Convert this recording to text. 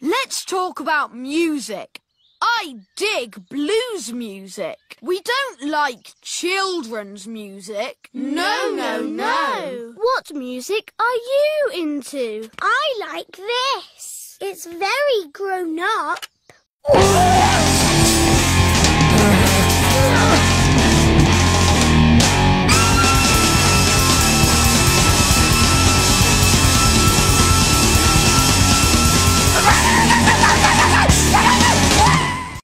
Let's talk about music. I dig blues music. We don't like children's music. No, no, no. What music are you into? I like this. It's very grown up.